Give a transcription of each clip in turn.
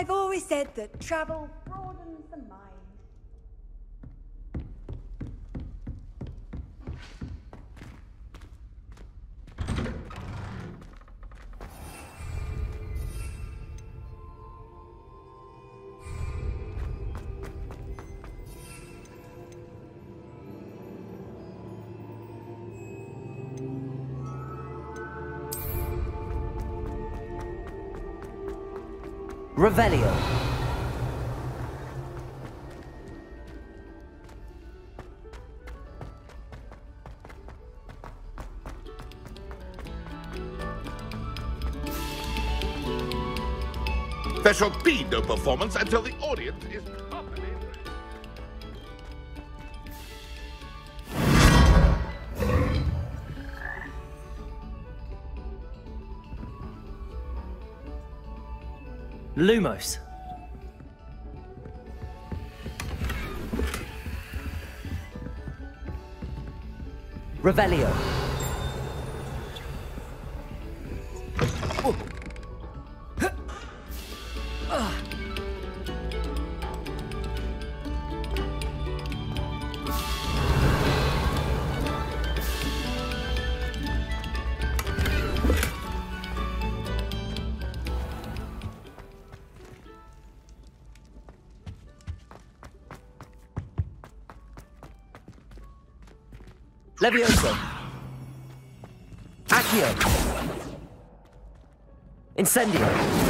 I've always said that travel Revelio. There shall be no performance until the audience is Lumos. Revelio. Levioso. Accio. Incendio.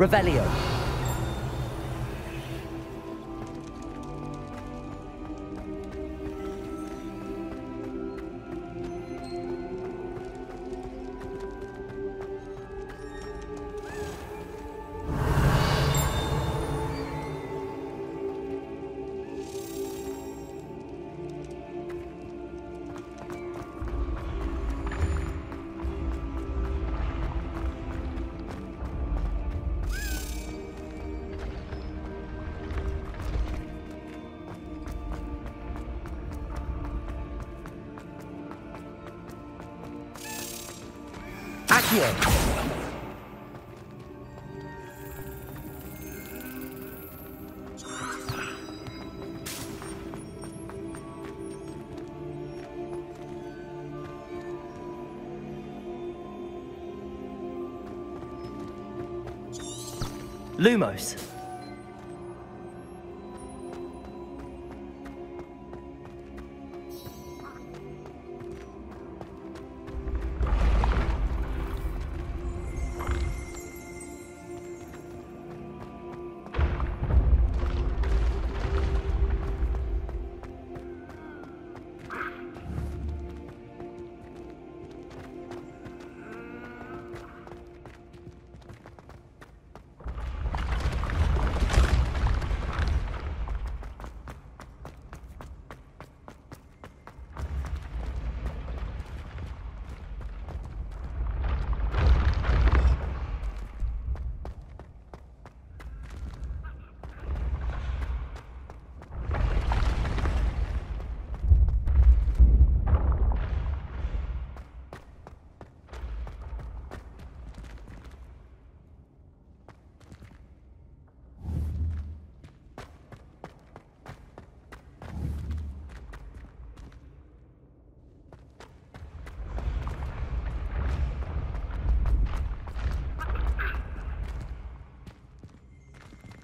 Revelio. Accio. Lumos.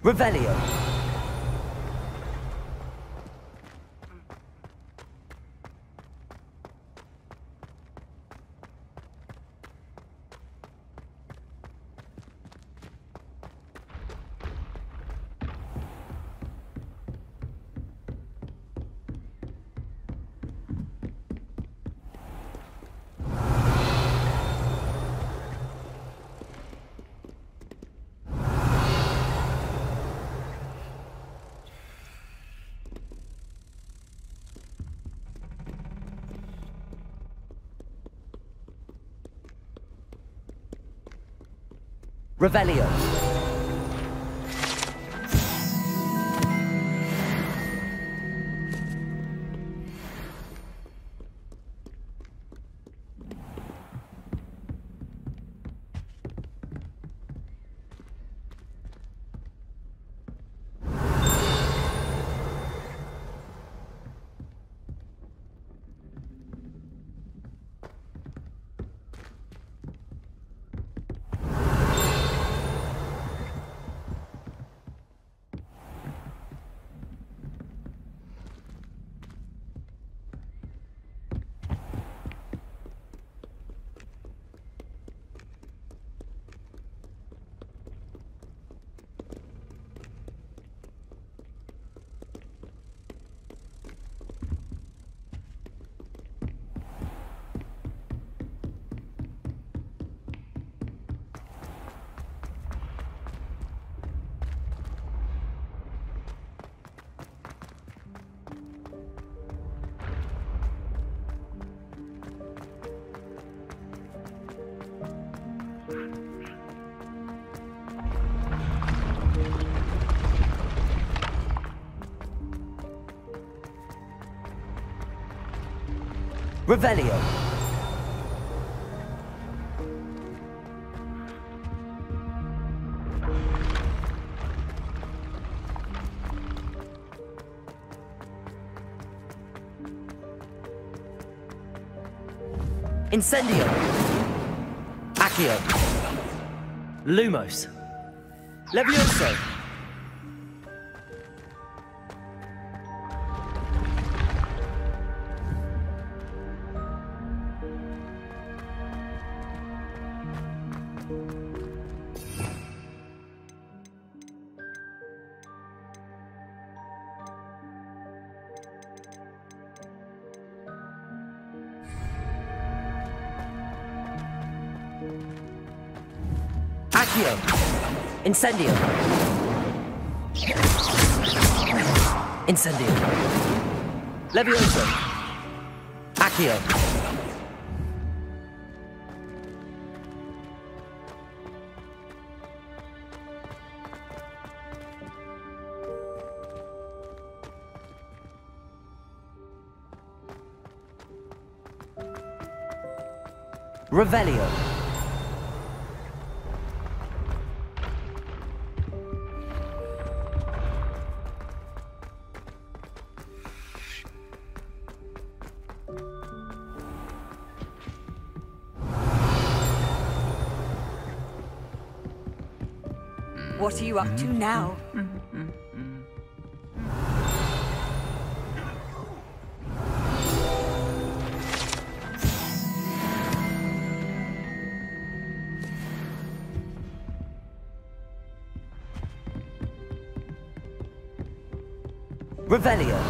Revelio. Revelio. Revelio. Incendio. Accio. Lumos. Levioso. Accio. Incendio. Incendio. Levioso. Accio. Revelio. You up to now? Revelio.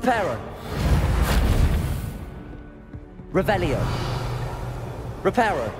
Reparo. Revelio. Reparo.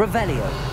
Revelio.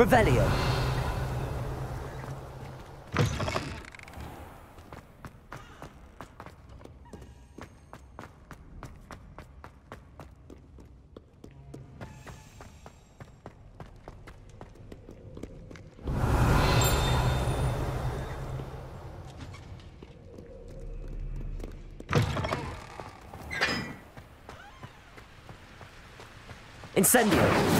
Revelio. Incendio.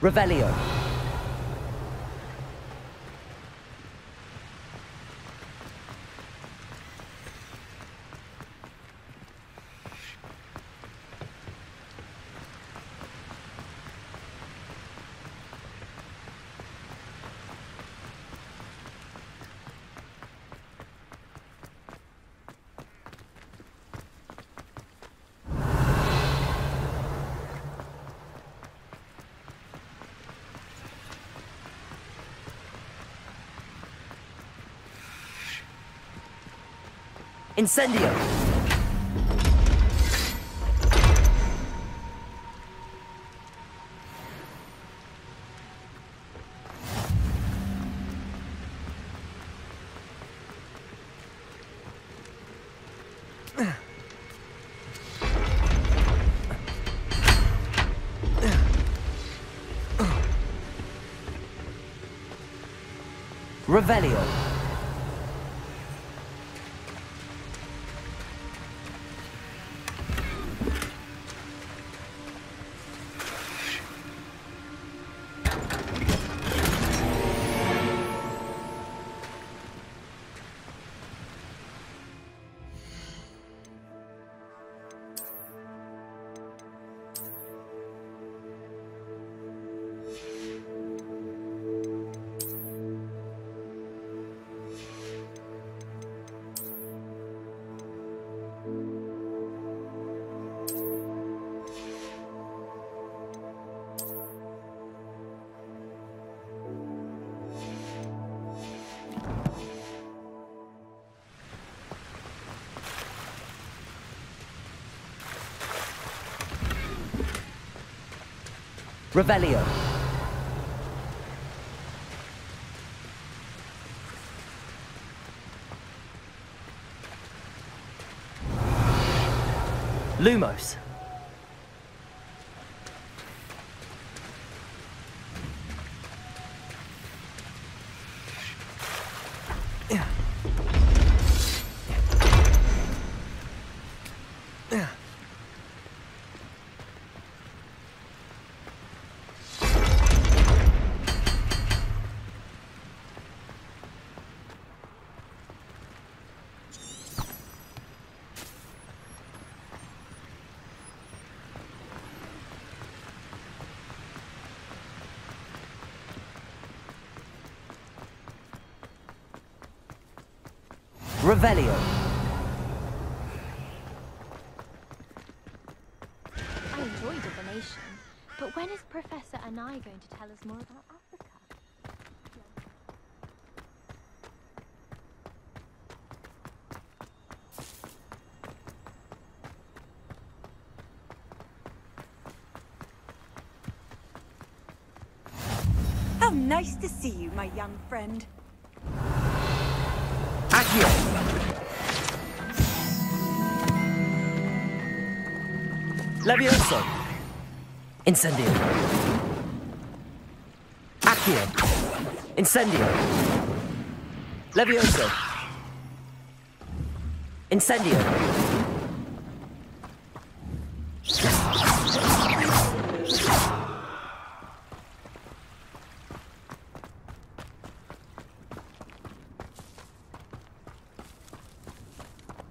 Revelio. Incendio! Revelio. Revelio. Lumos. Revelio. I enjoy divination, but when is Professor Onai going to tell us more about Africa? How nice to see you, my young friend. Levioso. Incendio. Accio. Incendio. Levioso. Incendio.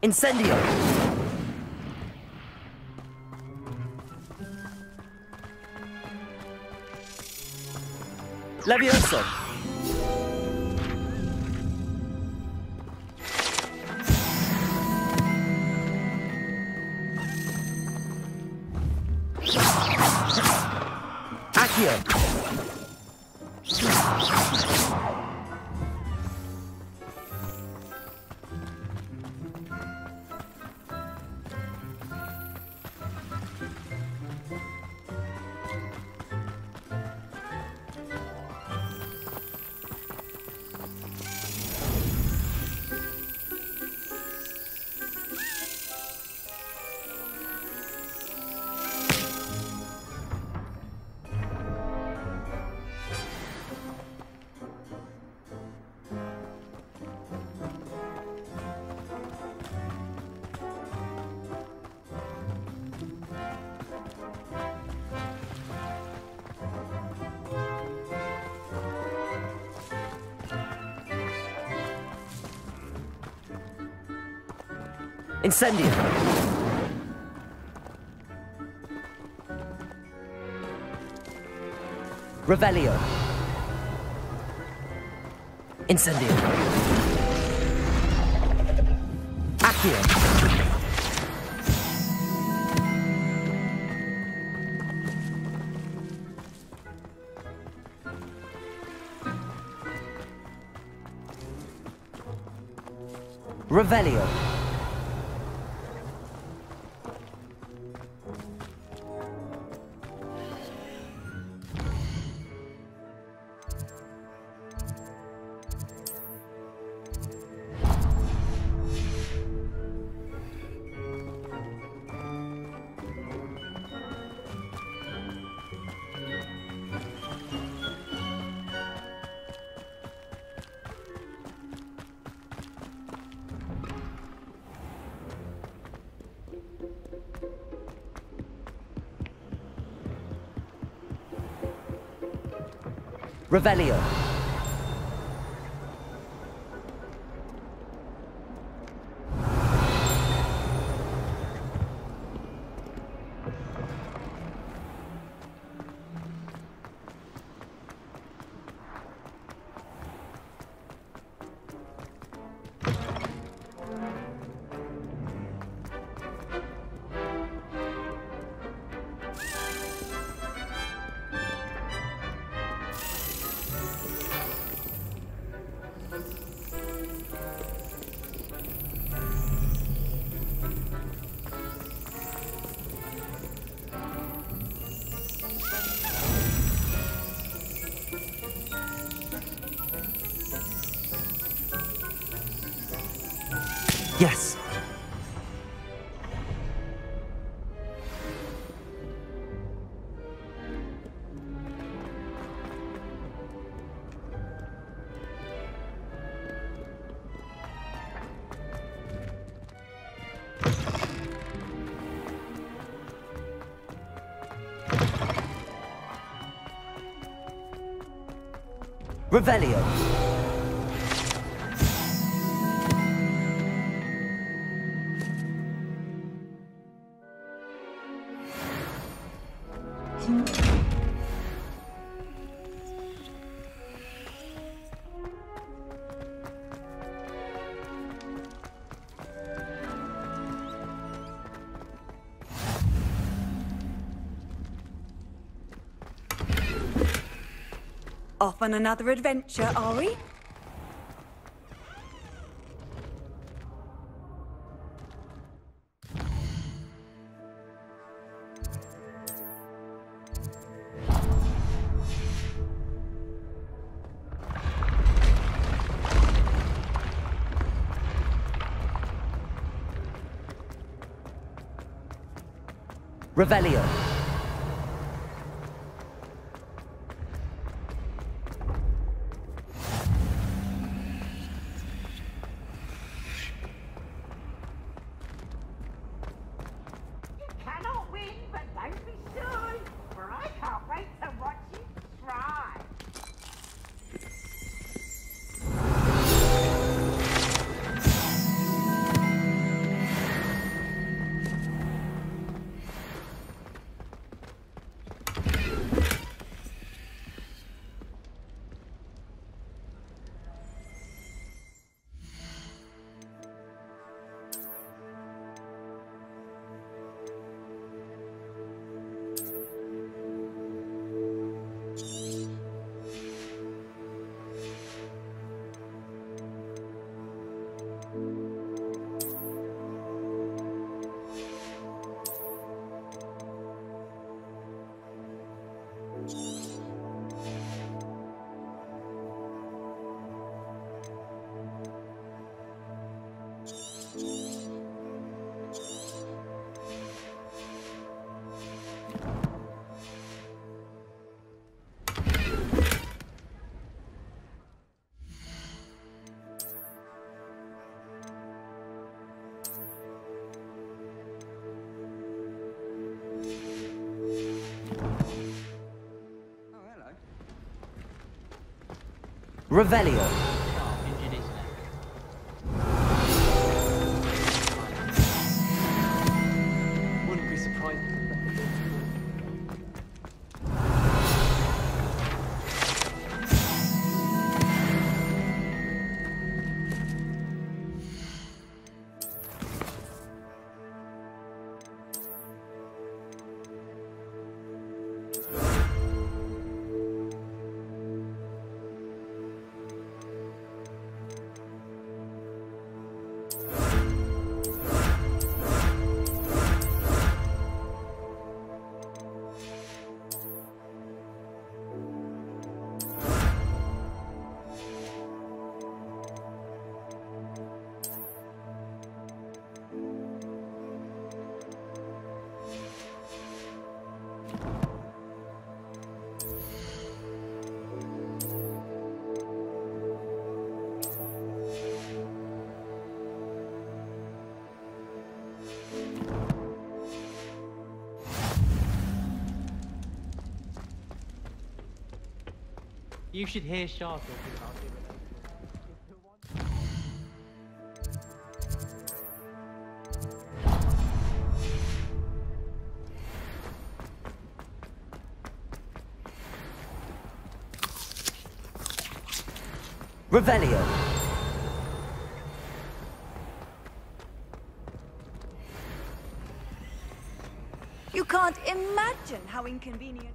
Incendio. Levioso. Incendio. Revelio. Incendio. Accio. Revelio. Revelio. Revelio. Off on another adventure, are we? Revelio. Revelio. You should hear Shah talking about it. Revelio. You can't imagine how inconvenient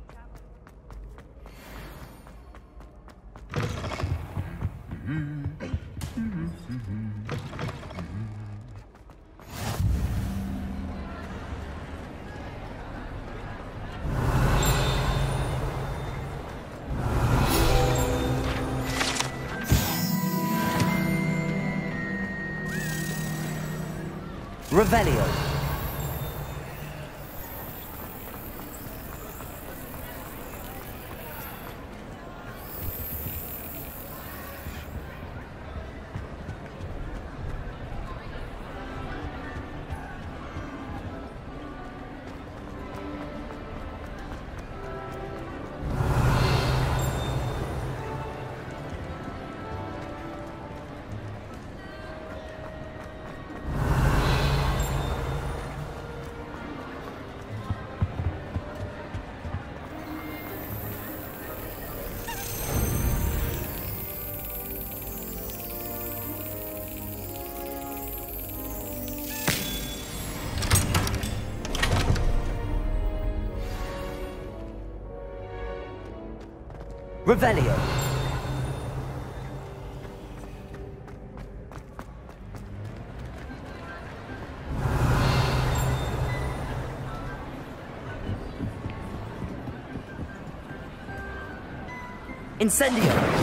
Revelio. Incendio.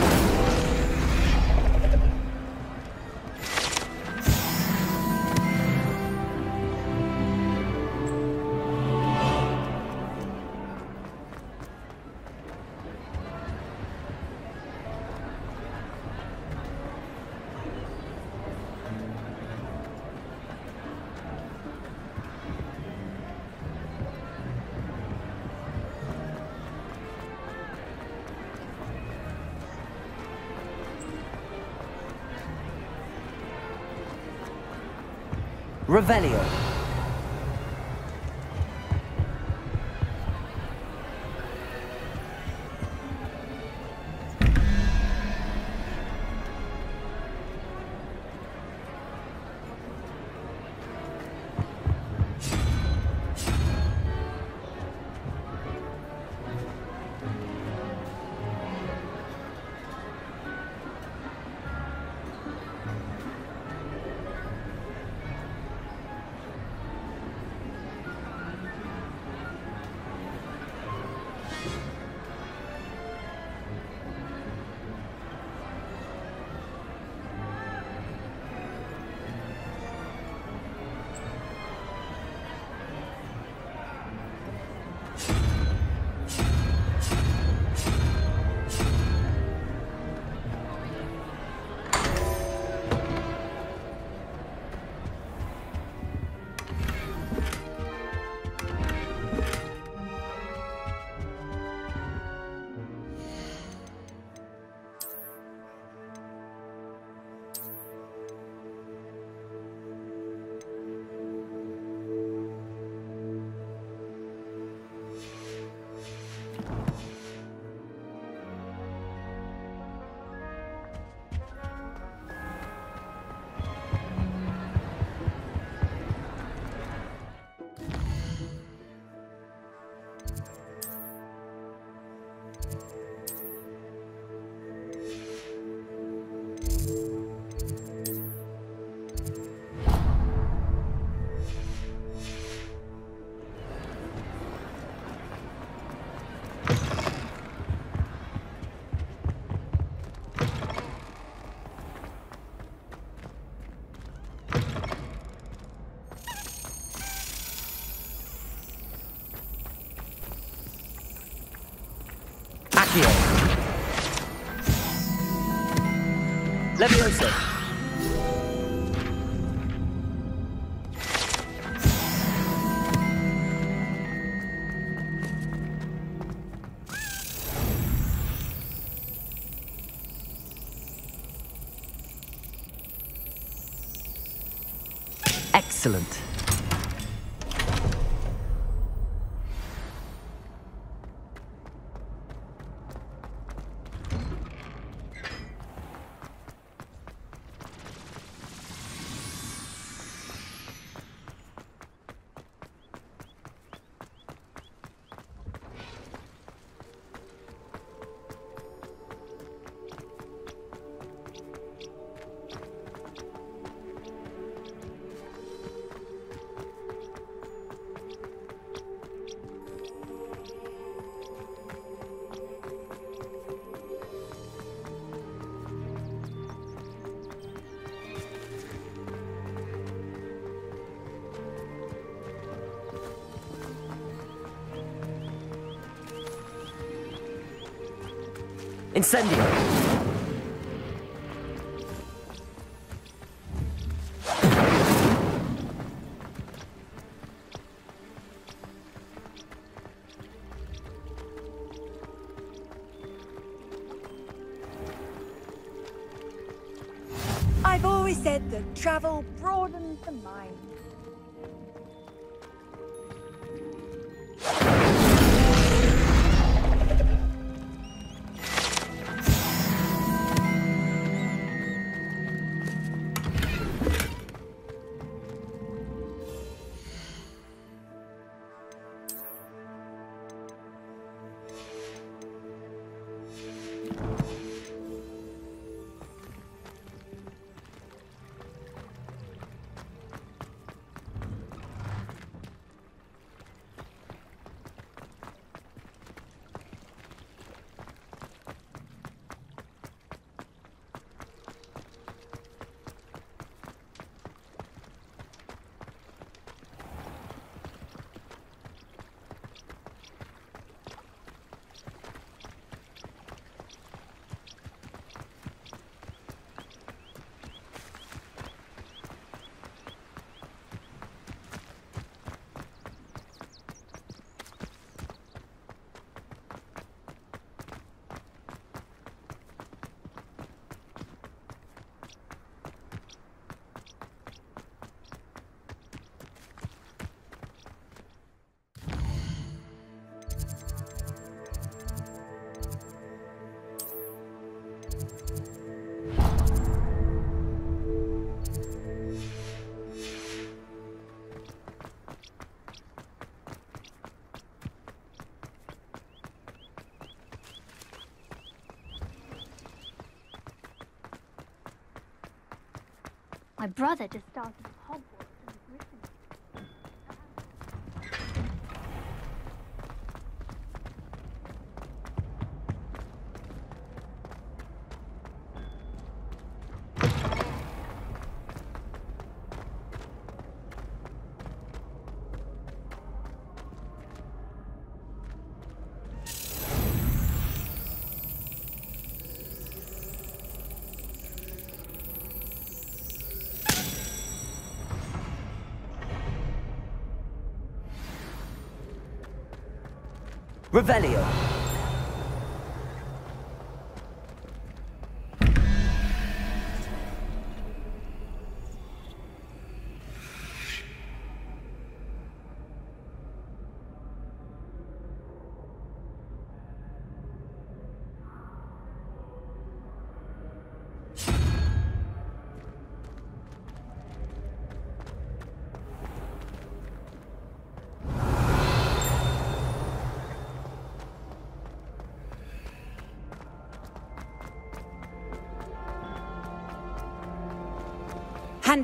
Revelio. Levioso. Incendio. I've always said that travel My brother just started Revelio.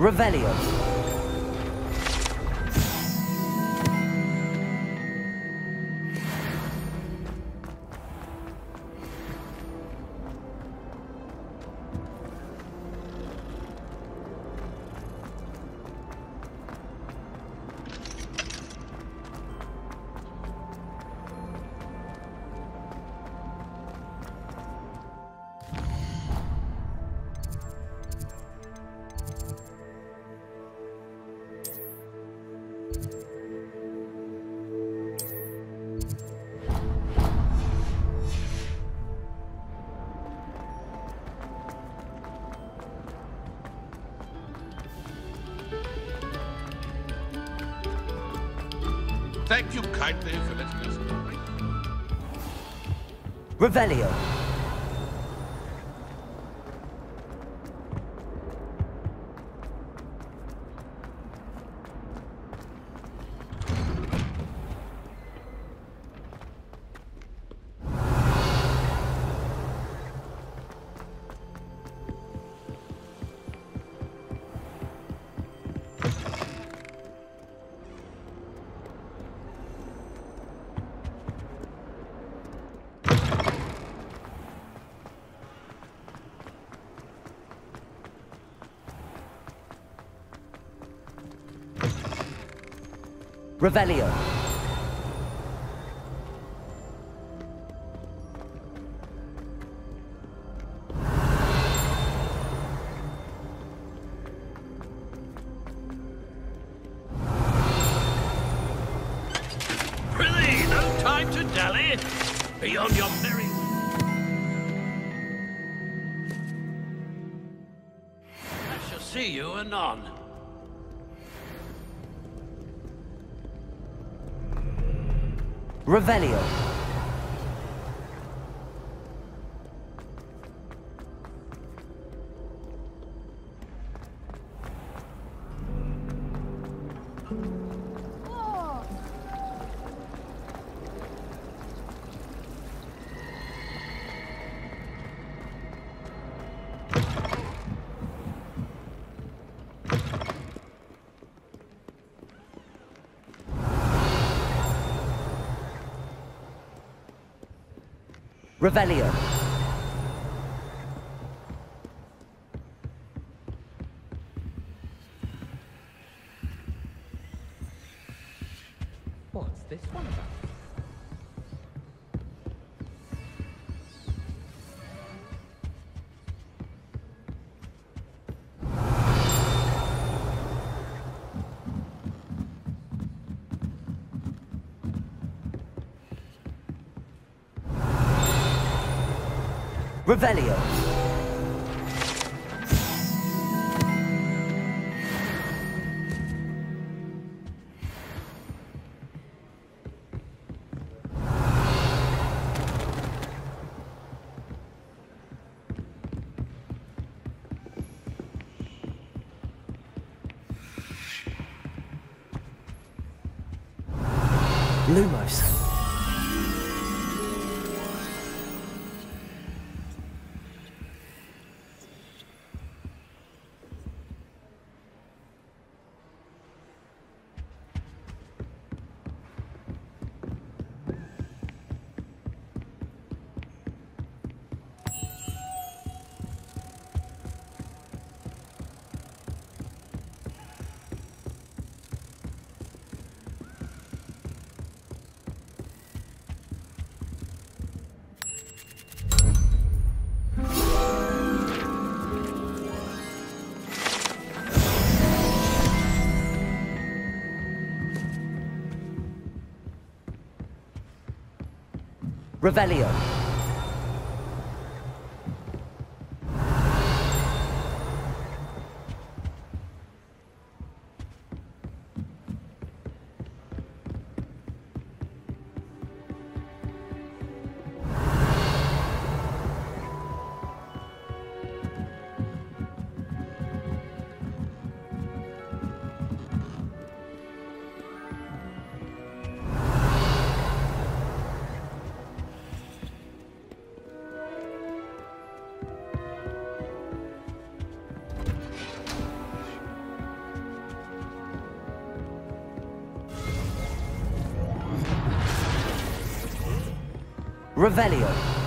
Revelio. Thank you kindly for letting us know. Revelio. Revelio. Revelio. Revelio. Revelio. Lumos. Revelio. Revelio.